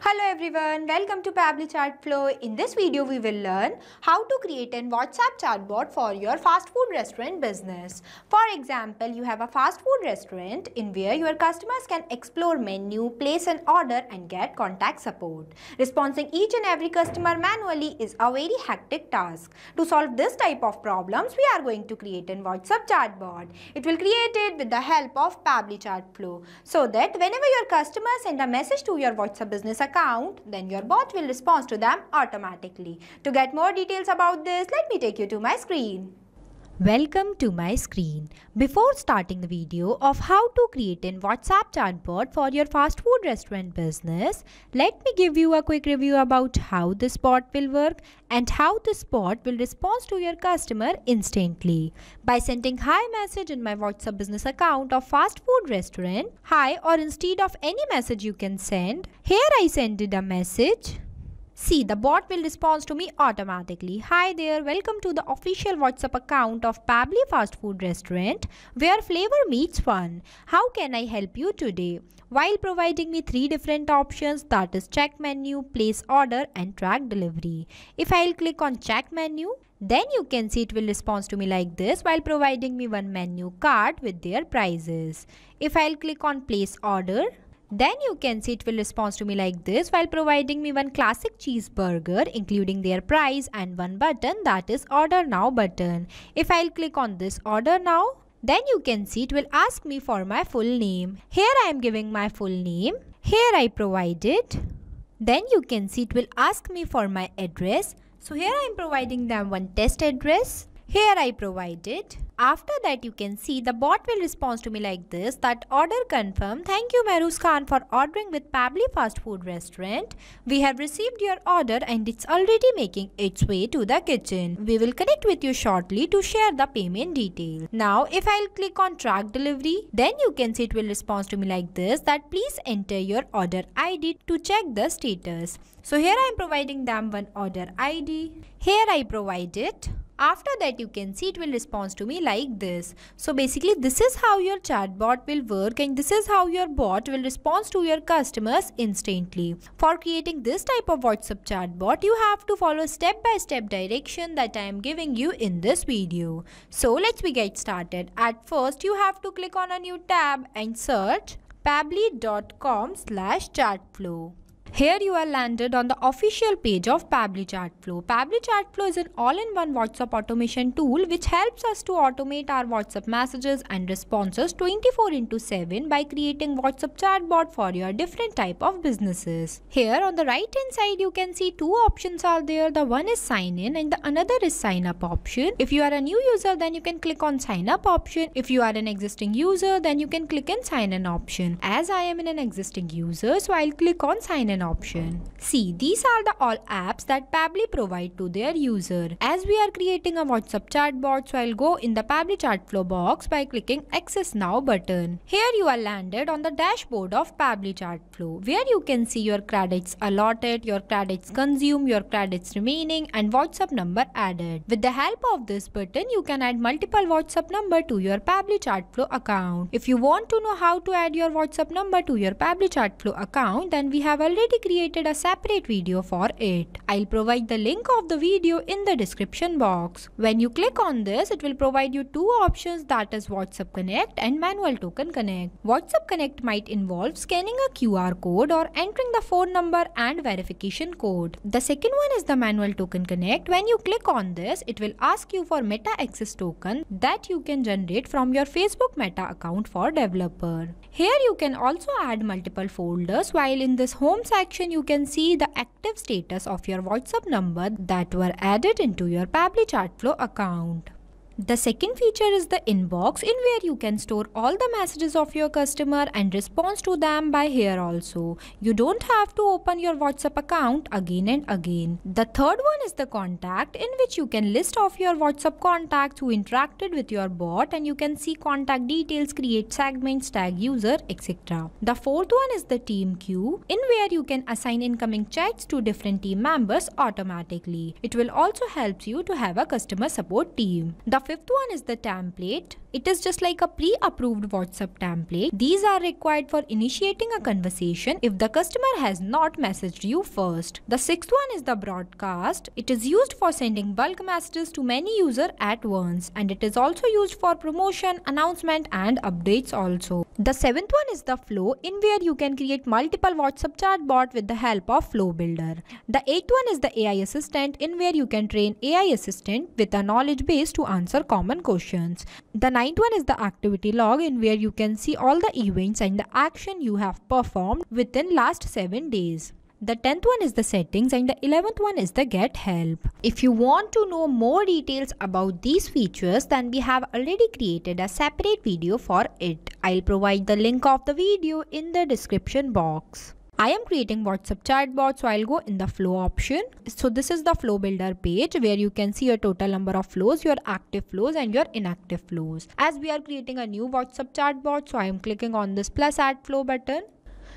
Hello everyone, welcome to Pabbly Chat Flow. In this video, we will learn how to create an WhatsApp chatbot for your fast food restaurant business. For example, you have a fast food restaurant in where your customers can explore menu, place an order and get contact support. Responding each and every customer manually is a very hectic task. To solve this type of problems, we are going to create an WhatsApp chatbot. It will create it with the help of Pabbly Chat Flow so that whenever your customers send a message to your WhatsApp business account, then your bot will respond to them automatically. To get more details about this, let me take you to my screen. Welcome to my screen. Before starting the video of how to create an WhatsApp chatbot for your fast food restaurant business, let me give you a quick review about how this bot will work and how this bot will respond to your customer instantly. By sending hi message in my WhatsApp business account of fast food restaurant, hi or instead of any message you can send, here I sended a message See, the bot will respond to me automatically. Hi there, welcome to the official WhatsApp account of Pabbly Fast Food Restaurant where flavor meets fun. How can I help you today? While providing me three different options that is check menu, place order and track delivery. If I'll click on check menu, then you can see it will respond to me like this while providing me one menu card with their prices. If I'll click on place order, then you can see it will respond to me like this while providing me one classic cheeseburger including their price and one button that is order now button. If I'll click on this order now, then you can see it will ask me for my full name. Here I am giving my full name. Here I provide it. Then you can see it will ask me for my address. So here I am providing them one test address. Here I provide it. After that you can see the bot will respond to me like this that order confirmed. Thank you Mehruz Khan for ordering with Pabbly fast food restaurant. We have received your order and it's already making its way to the kitchen. We will connect with you shortly to share the payment detail. Now if I'll click on track delivery then you can see it will respond to me like this that please enter your order ID to check the status. So here I am providing them one order ID. Here I provide it. After that you can see it will respond to me like this. So basically this is how your chatbot will work and this is how your bot will respond to your customers instantly. For creating this type of WhatsApp chatbot you have to follow step by step direction that I am giving you in this video. So let's we get started. At first you have to click on a new tab and search pabbly.com slash chatflow. Here you are landed on the official page of Pabbly Chatflow. Pabbly Chatflow is an all-in-one WhatsApp automation tool which helps us to automate our WhatsApp messages and responses 24 into 7 by creating WhatsApp chatbot for your different type of businesses. Here on the right hand side you can see two options are there. The one is sign in and the another is sign up option. If you are a new user then you can click on sign up option. If you are an existing user then you can click on sign in option. As I am an existing user so I'll click on sign in option. See, these are the all apps that Pabbly provide to their user. As we are creating a WhatsApp chatbot, so I'll go in the Pabbly Chatflow box by clicking Access Now button. Here you are landed on the dashboard of Pabbly Chatflow, where you can see your credits allotted, your credits consumed, your credits remaining, and WhatsApp number added. With the help of this button, you can add multiple WhatsApp number to your Pabbly Chatflow account. If you want to know how to add your WhatsApp number to your Pabbly Chatflow account, then we have already created a separate video for it. I'll provide the link of the video in the description box. When you click on this, it will provide you two options that is WhatsApp Connect and Manual Token Connect. WhatsApp Connect might involve scanning a QR code or entering the phone number and verification code. The second one is the Manual Token Connect. When you click on this, it will ask you for Meta Access token that you can generate from your Facebook Meta account for developer. Here you can also add multiple folders while in this home section you can see the active status of your WhatsApp number that were added into your Pabbly Chatflow account. The second feature is the inbox in where you can store all the messages of your customer and respond to them by here also. You don't have to open your WhatsApp account again and again. The third one is the contact in which you can list off your WhatsApp contacts who interacted with your bot and you can see contact details, create segments, tag user, etc. The fourth one is the team queue in where you can assign incoming chats to different team members automatically. It will also help you to have a customer support team. The fifth one is the template. It is just like a pre-approved WhatsApp template. These are required for initiating a conversation if the customer has not messaged you first. The sixth one is the broadcast. It is used for sending bulk messages to many users at once and it is also used for promotion, announcement and updates also. The seventh one is the flow in where you can create multiple WhatsApp chatbot with the help of Flow Builder. The eighth one is the AI assistant in where you can train AI assistant with a knowledge base to answer common questions. The ninth one is the activity log in where you can see all the events and the action you have performed within last 7 days. The 10th one is the settings and the 11th one is the get help. If you want to know more details about these features then we have already created a separate video for it. I'll provide the link of the video in the description box. I am creating WhatsApp chatbot so I'll go in the flow option. So this is the flow builder page where you can see your total number of flows, your active flows and your inactive flows. As we are creating a new WhatsApp chatbot so I am clicking on this plus add flow button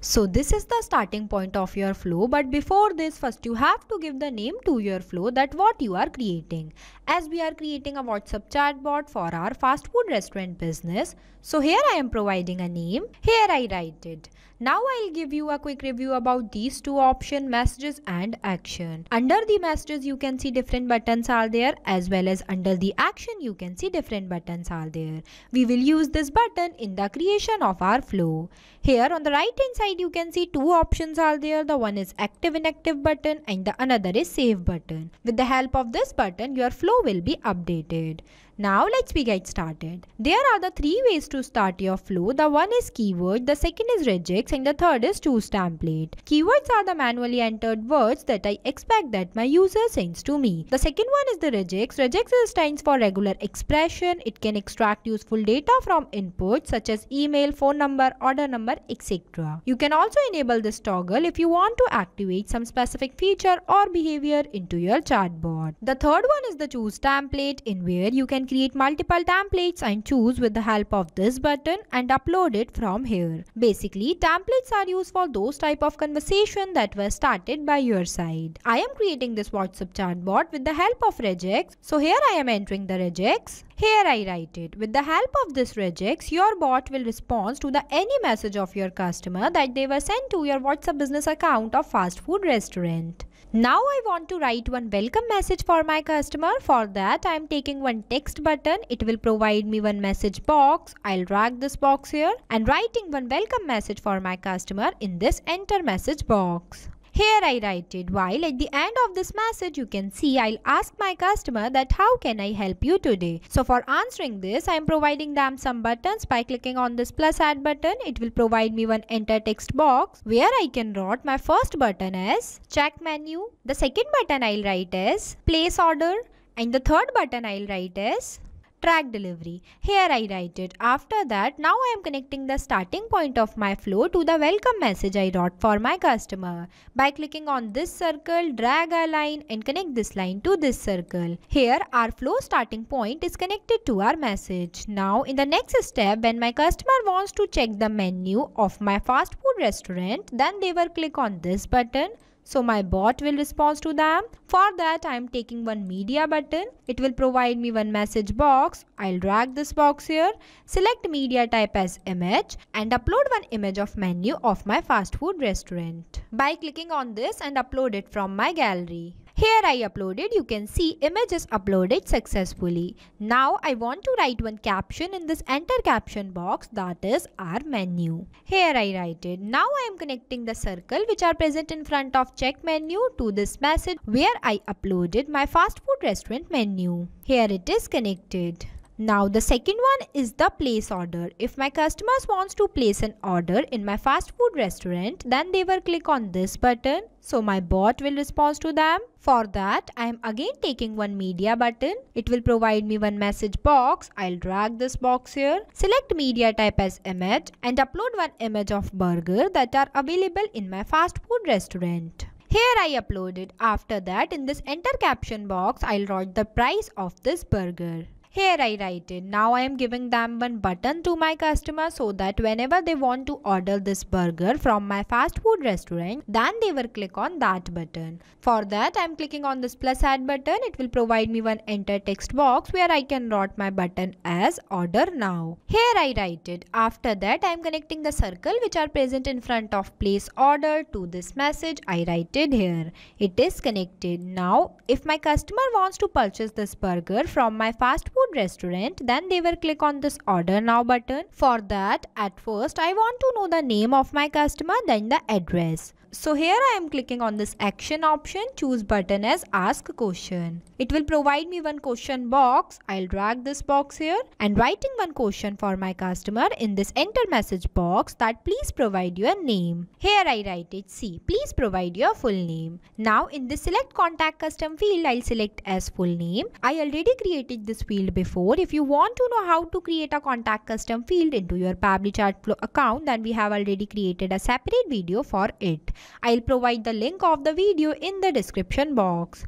so this is the starting point of your flow but before this first you have to give the name to your flow that what you are creating. As we are creating a WhatsApp chatbot for our fast food restaurant business. So here I am providing a name. Here I write it. Now I'll give you a quick review about these two option messages and action. Under the messages you can see different buttons are there as well as under the action you can see different buttons are there. We will use this button in the creation of our flow. Here on the right hand side you can see two options are there. The one is active inactive button and the another is save button. With the help of this button your flow will be updated. Now let's be get started. There are the three ways to start your flow. The one is keyword, the second is regex and the third is choose template. Keywords are the manually entered words that I expect that my user sends to me. The second one is the regex. Regex stands for regular expression. It can extract useful data from inputs such as email, phone number, order number, etc. You can also enable this toggle if you want to activate some specific feature or behavior into your chatbot. The third one is the choose template in where you can create multiple templates and choose with the help of this button and upload it from here. Basically, templates are used for those type of conversation that were started by your side. I am creating this WhatsApp chatbot with the help of regex. So here I am entering the regex. Here I write it. With the help of this regex, your bot will respond to the any message of your customer that they were sent to your WhatsApp business account of fast food restaurant. Now I want to write one welcome message for my customer. For that I am taking one text button. It will provide me one message box. I'll drag this box here and writing one welcome message for my customer in this enter message box. Here I write it while at the end of this message you can see I'll ask my customer that how can I help you today. So for answering this I am providing them some buttons by clicking on this plus add button. It will provide me one enter text box where I can write my first button as check menu. The second button I'll write as place order and the third button I'll write as track delivery. Here I write it. After that, now I am connecting the starting point of my flow to the welcome message I wrote for my customer. By clicking on this circle, drag a line and connect this line to this circle. Here, our flow starting point is connected to our message. Now, in the next step, when my customer wants to check the menu of my fast food restaurant, then they will click on this button so my bot will respond to them. For that I am taking one media button. It will provide me one message box. I'll drag this box here. Select media type as image and upload one image of menu of my fast food restaurant. By clicking on this and upload it from my gallery. Here I uploaded, you can see image is uploaded successfully. Now I want to write one caption in this enter caption box that is our menu. Here I write it. Now I am connecting the circle which are present in front of check menu to this message where I uploaded my fast food restaurant menu. Here it is connected. Now the second one is the place order. If my customers wants to place an order in my fast food restaurant, then they will click on this button. So my bot will respond to them. For that, I am again taking one media button. It will provide me one message box. I'll drag this box here. Select media type as image and upload one image of burger that are available in my fast food restaurant. Here I uploaded. After that, in this enter caption box, I'll write the price of this burger. Here I write it. Now I am giving them one button to my customer so that whenever they want to order this burger from my fast food restaurant, then they will click on that button. For that I am clicking on this plus add button. It will provide me one enter text box where I can write my button as order now. Here I write it. After that I am connecting the circle which are present in front of place order to this message. I write it here. It is connected. Now if my customer wants to purchase this burger from my fast food food restaurant, then they will click on this order now button. For that, at first I want to know the name of my customer, then the address. So here I am clicking on this action option, choose button as ask question. It will provide me one question box. I'll drag this box here and writing one question for my customer in this enter message box that please provide your name. Here I write it see please provide your full name. Now in the select contact custom field I'll select as full name. I already created this field before. If you want to know how to create a contact custom field into your Pabbly Chatflow account then we have already created a separate video for it. I'll provide the link of the video in the description box.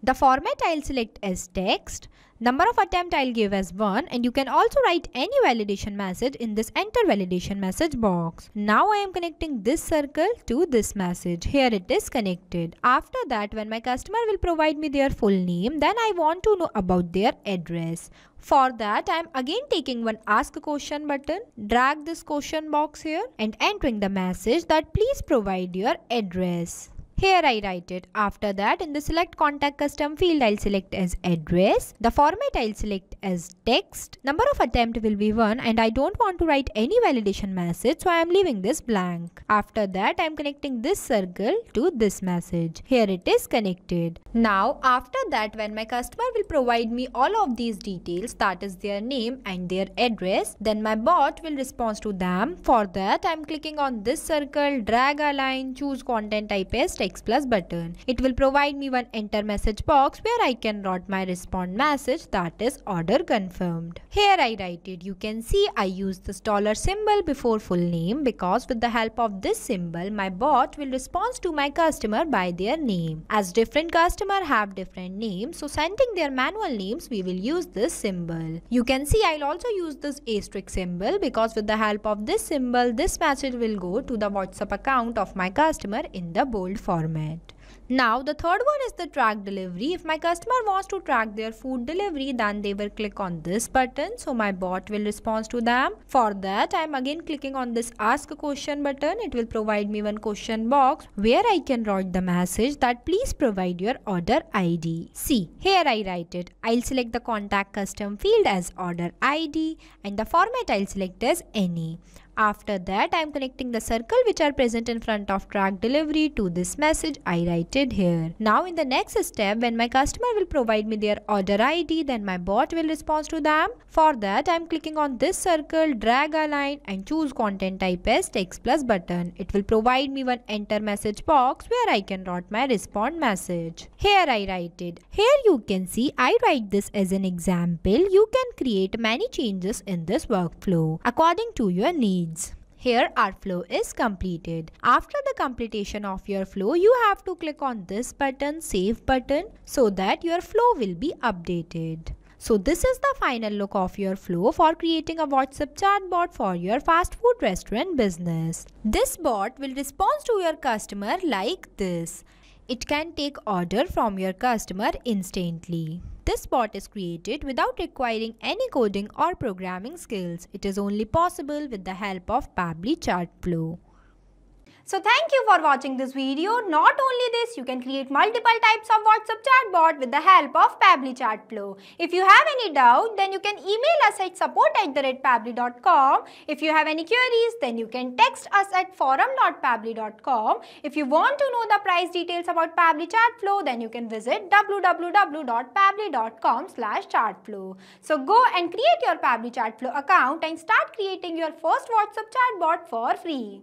The format I'll select as text. Number of attempt I'll give as 1 and you can also write any validation message in this enter validation message box. Now I am connecting this circle to this message. Here it is connected. After that when my customer will provide me their full name then I want to know about their address. For that I am again taking one ask a question button, drag this question box here and entering the message that please provide your address. Here I write it. After that in the select contact custom field I'll select as address. The format I'll select as text. Number of attempt will be 1 and I don't want to write any validation message so I am leaving this blank. After that I am connecting this circle to this message. Here it is connected. Now after that when my customer will provide me all of these details that is their name and their address then my bot will respond to them. For that I am clicking on this circle, drag a line, choose content type as text text plus button. It will provide me one enter message box where I can write my respond message that is order confirmed. Here I write it. You can see I use this dollar symbol before full name because with the help of this symbol my bot will respond to my customer by their name. As different customer have different names so sending their manual names we will use this symbol. You can see I'll also use this asterisk symbol because with the help of this symbol this message will go to the WhatsApp account of my customer in the bold form format. Now the third one is the track delivery. If my customer wants to track their food delivery then they will click on this button so my bot will respond to them. For that I am again clicking on this ask a question button. It will provide me one question box where I can write the message that please provide your order ID. See here I write it. I'll select the contact custom field as order ID and the format I'll select as any. After that, I am connecting the circle which are present in front of track delivery to this message I write it here. Now in the next step, when my customer will provide me their order ID, then my bot will respond to them. For that, I am clicking on this circle, drag a line and choose content type as text plus button. It will provide me one enter message box where I can write my respond message. Here I write it. Here you can see I write this as an example. You can create many changes in this workflow according to your needs Here our flow is completed. After the completion of your flow, you have to click on this button, save button so that your flow will be updated. So this is the final look of your flow for creating a WhatsApp chatbot for your fast food restaurant business. This bot will respond to your customer like this. It can take order from your customer instantly. This bot is created without requiring any coding or programming skills. It is only possible with the help of Pabbly Chatflow. So thank you for watching this video. Not only this, you can create multiple types of WhatsApp chatbot with the help of Pabbly Chatflow. If you have any doubt, then you can email us at support at the If you have any queries, then you can text us at forum.pabbly.com. If you want to know the price details about Pabbly Chatflow, then you can visit www.pabbly.com slash chatflow. So go and create your Pabbly Chatflow account and start creating your first WhatsApp chatbot for free.